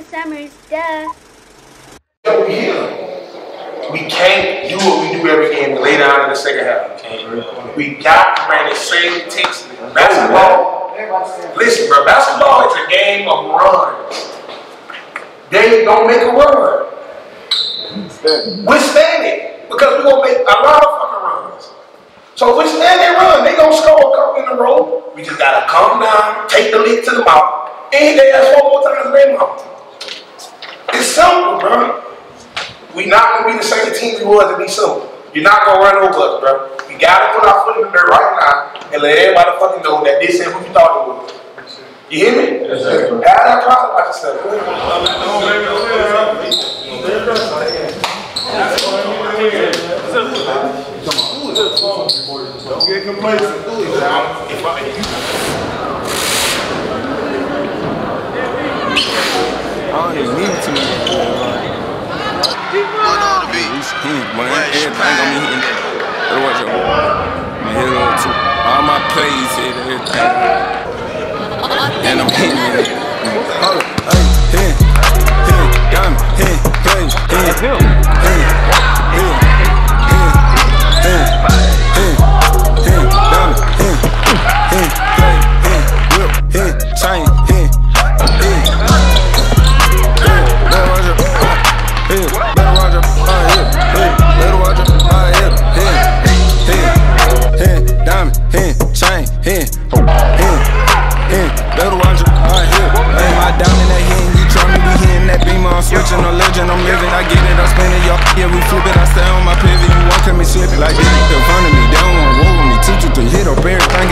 the summers, duh. Over here. We can't do what we do every game lay down in the second half. We got to run the same intensity. Basketball, listen, bro, basketball is a game of runs. They don't make a run. Withstand it. Because we're going to make a lot of fucking runs. So withstand their run. They going to score a couple in a row. We just got to calm down, take the lead to the mouth, and hit their ass more time in their mouth. It's simple, bro. We not gonna be the same team we was in December. You're not gonna run over us, bro. We gotta put our foot in the dirt right now and let everybody fucking know that this ain't who you thought it was. You hear me? Yes, sir. Have that problem about yourself. Don't get complacent. I don't even need it to me. He's man. Everything gonna be hitting. Better. I'm gonna hit it up too. All my plays hit everything. And I'm hitting it. Hold up, hey, hit, hit, diamond, hit, hit, hit, hit,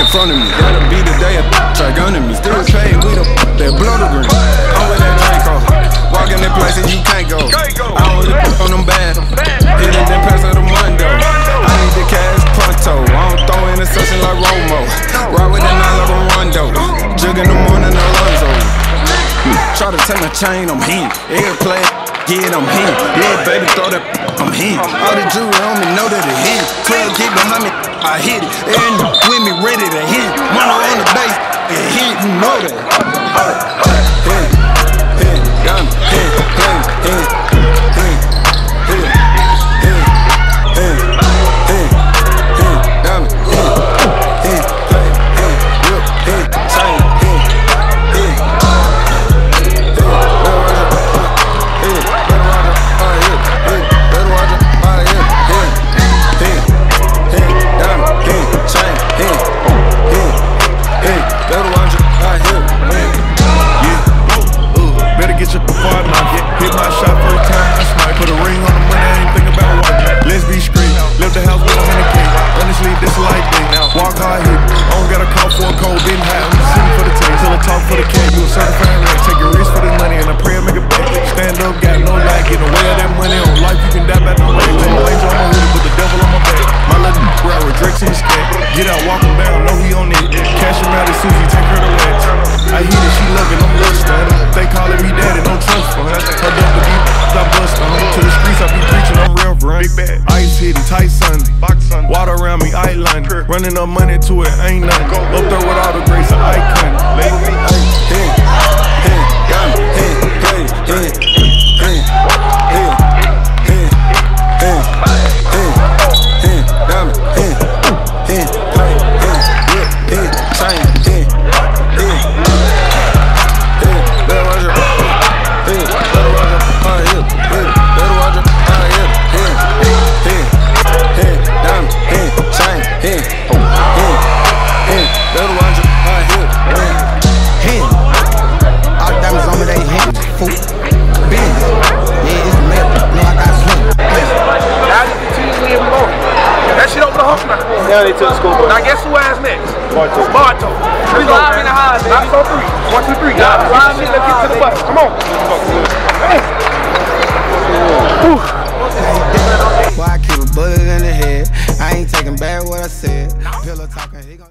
in front of me. That'll be the day a try gunning me. Still paid, we the that blow the green. I'm with that Draco. Walking in places you can't go. I only on them bad. Hitting them pass of the Mundo. I need the cash pronto. I don't throw interception like Romo. Ride with the nine like a Rondo. Jug in the morning, Alonzo. Try to take my chain, I'm him. Every play, get I'm him. Yeah, baby, throw that, I'm him. All the jewelry on me know that it him. 12 get behind me, I hit it. And with me, ready to hit. Mono on the base, and hit, you know that. Hit, hit, diamond, hit, play, hit, Running up money to it, ain't nothing. Up there with all the grace of icon. Better That shit the hump now. Now they took the school. Now guess who ass next? Barto. Barto. Let's go. Live in the house, baby. Knock on three. One, two, three. Now, five minutes. Let's get to the bus. Come on. Boy, I keep a bullet in the head. I ain't taking back what I said. Pillow talking, he gon'